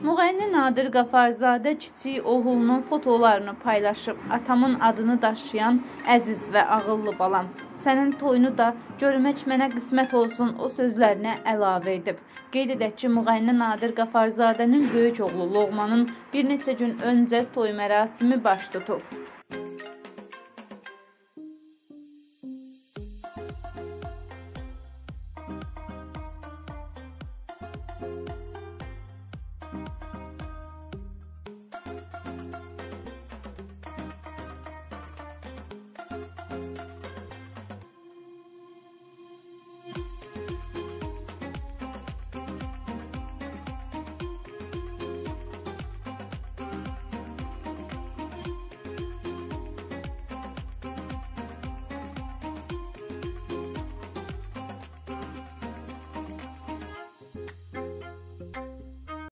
Müğənni Nadir Qafarzadə kiçik oğlunun fotolarını paylaşıb. Atamın adını daşıyan əziz və ağıllı balam. Sənin toyunu da görmək mənə qismət olsun o sözlərinə əlavə edib. Qeyd edək ki, müğənni Nadir Qafarzadənin böyük oğlu Loğmanın bir neçə gün öncə toy mərasimi baş tutub.